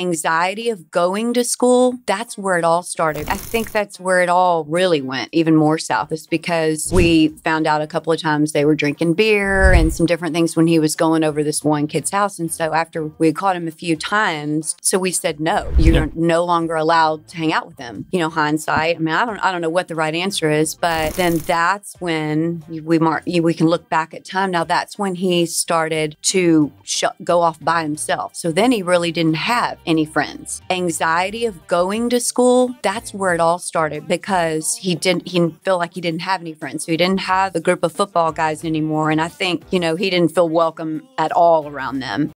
anxiety of going to school, that's where it all started. I think that's where it all really went, even more south, is because we found out a couple of times they were drinking beer and some different things when he was going over this one kid's house. And so after we had caught him a few times, so we said, no, you're Yeah. no longer allowed to hang out with them. You know, hindsight. I mean, I don't, I don't know what the right answer is, but then that's when we mark, we can look back at time. Now that's when he started to sh- go off by himself. So then he really didn't have any friends. Anxiety of going to school, that's where it all started because he didn't, he didn't feel like he didn't have any friends. So he didn't have a group of football guys anymore. And I think, you know, he didn't feel welcome at all around them.